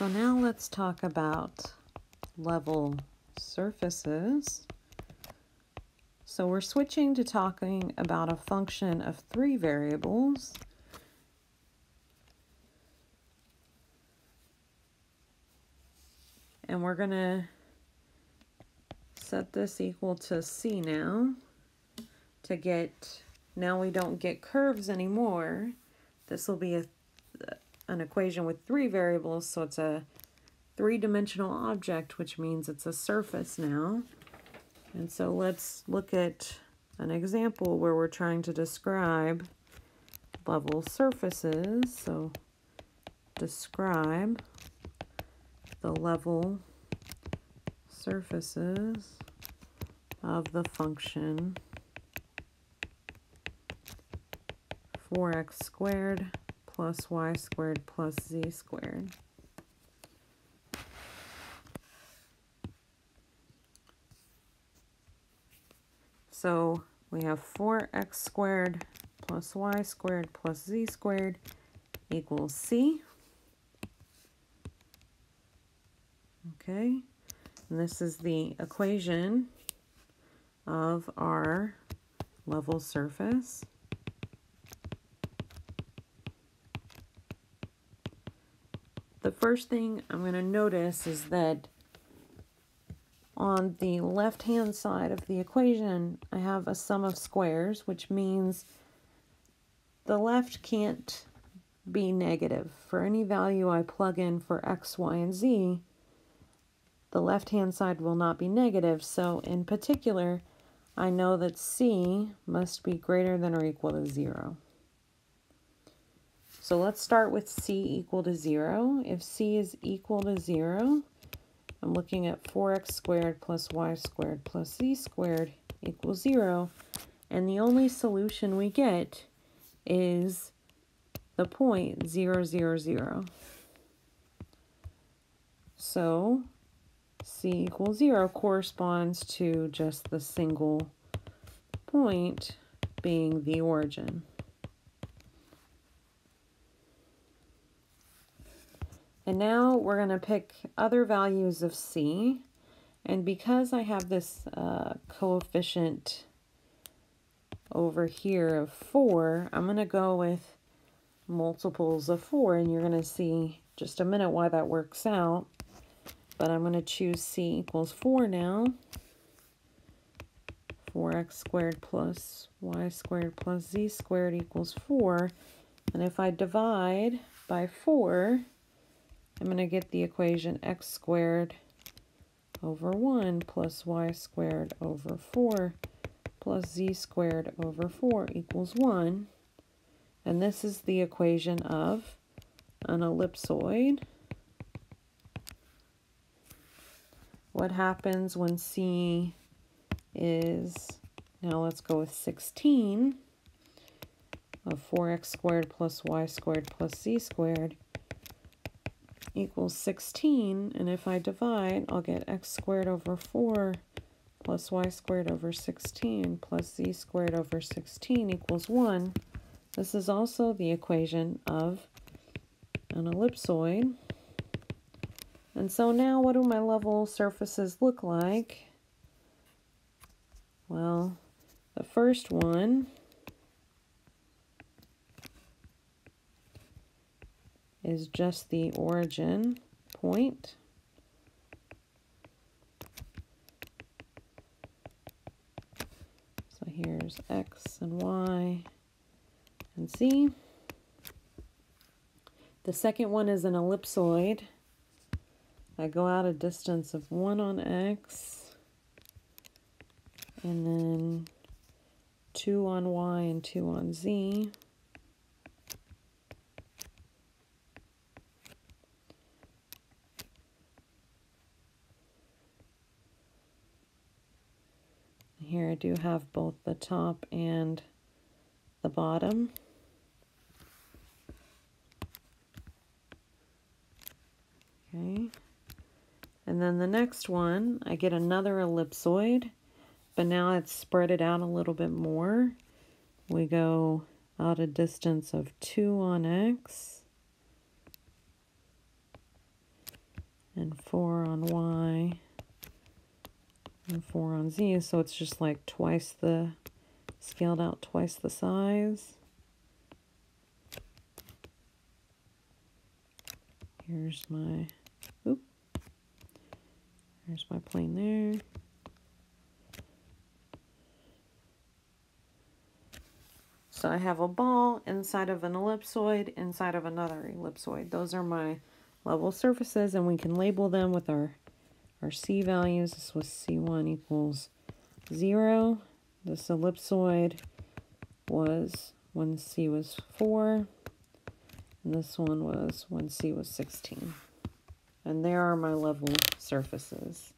So now let's talk about level surfaces. So we're switching to talking about a function of three variables. And we're going to set this equal to c now to get, now we don't get curves anymore. This will be a, an equation with three variables, so it's a three-dimensional object, which means it's a surface now. And so let's look at an example where we're trying to describe level surfaces. So describe the level surfaces of the function 4x squared plus y squared plus z squared. So we have 4x squared plus y squared plus z squared equals c. Okay, and this is the equation of our level surface. The first thing I'm going to notice is that on the left-hand side of the equation, I have a sum of squares, which means the left can't be negative. For any value I plug in for x, y, and z, the left-hand side will not be negative. So in particular, I know that c must be greater than or equal to 0. So let's start with c equal to 0. If c is equal to 0, I'm looking at 4x squared plus y squared plus z squared equals 0. And the only solution we get is the point 0, 0, 0. So c equals 0 corresponds to just the single point being the origin. And now we're going to pick other values of c. And because I have this uh, coefficient over here of 4, I'm going to go with multiples of 4. And you're going to see just a minute why that works out. But I'm going to choose c equals 4 now. 4x squared plus y squared plus z squared equals 4. And if I divide by 4, I'm going to get the equation x squared over 1 plus y squared over 4 plus z squared over 4 equals 1. And this is the equation of an ellipsoid. What happens when c is, now let's go with 16 of 4x squared plus y squared plus z squared equals 16, and if I divide, I'll get x squared over 4 plus y squared over 16 plus z squared over 16 equals 1. This is also the equation of an ellipsoid. And so now what do my level surfaces look like? Well, the first one is just the origin point. So here's x and y and z. The second one is an ellipsoid. I go out a distance of 1 on x and then 2 on y and 2 on z. Here I do have both the top and the bottom. Okay. And then the next one, I get another ellipsoid, but now it's spread it out a little bit more. We go out a distance of 2 on x. and 4 on y, and 4 on z. So it's just like twice the, scaled out twice the size. Here's my, oop, here's my plane there. So I have a ball inside of an ellipsoid, inside of another ellipsoid. Those are my level surfaces, and we can label them with our, our C values. This was C1 equals 0. This ellipsoid was when C was 4, and this one was when C was 16. And there are my level surfaces.